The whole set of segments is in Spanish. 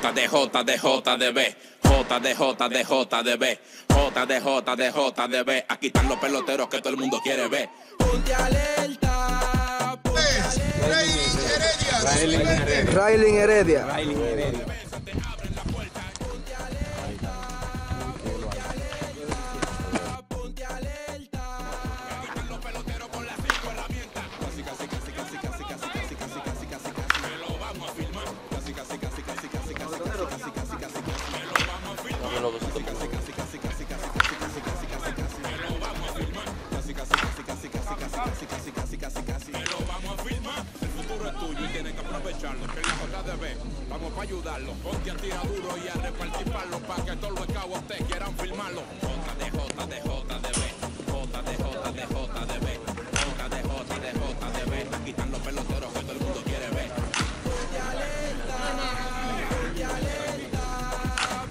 J de J de J de B. J de J de J de B. J de J de J de B. Aquí están los peloteros que todo el mundo quiere ver. Ponte alerta. Ponte alerta. Railing Heredia. Railing Heredia. Vamos para ayudarlo. Ponte a tirar duro y a repartir palos para que todos los cabos te quieran filmarlo. J de J de J de B. J de J de J de B. J de J de J de B. Aquí están los peloteros que todo el mundo quiere ver. Ponte alerta. Ponte alerta.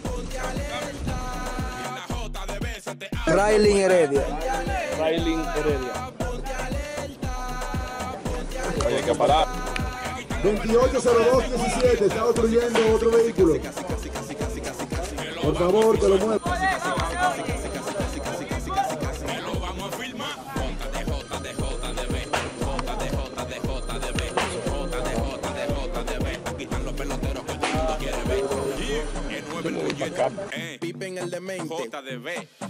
Ponte alerta. En la J de B se te Railing Heredia. Railing Heredia. Hay que parar. 280217, está obstruyendo otro vehículo. Por favor, que lo mueva. Pipen el demente. JDB.